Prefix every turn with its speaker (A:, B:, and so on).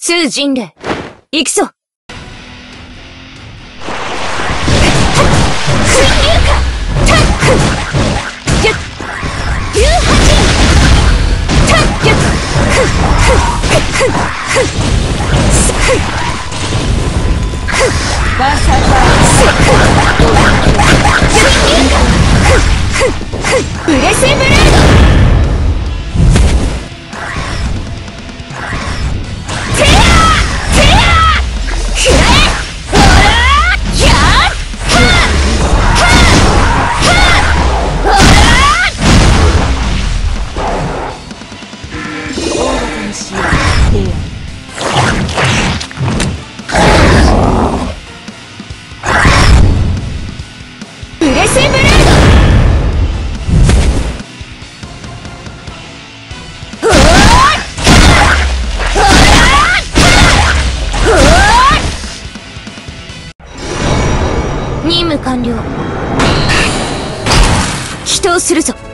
A: 通人霊。行くぞ。
B: バサ
A: ー任務完了。祈祷するぞ